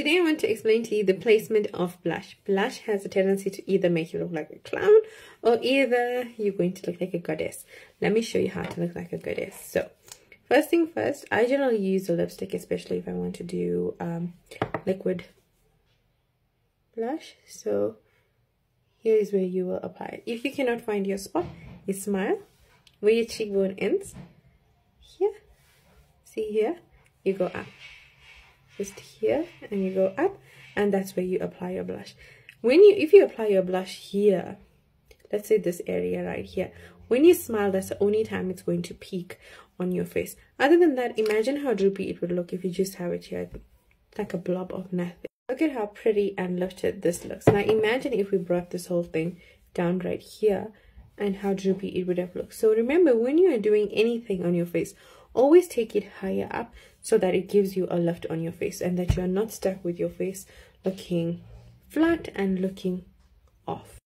Today I want to explain to you the placement of blush. Blush has a tendency to either make you look like a clown or either you're going to look like a goddess. Let me show you how to look like a goddess. So first thing first, I generally use a lipstick, especially if I want to do um, liquid blush. So here is where you will apply it. If you cannot find your spot, you smile where your cheekbone ends. Here, see here, you go up just here and you go up and that's where you apply your blush. When you if you apply your blush here let's say this area right here when you smile that's the only time it's going to peek on your face. Other than that imagine how droopy it would look if you just have it here like a blob of nothing. Look at how pretty and lifted this looks. Now imagine if we brought this whole thing down right here and how droopy it would have looked. So remember when you are doing anything on your face always take it higher up so that it gives you a lift on your face and that you're not stuck with your face looking flat and looking off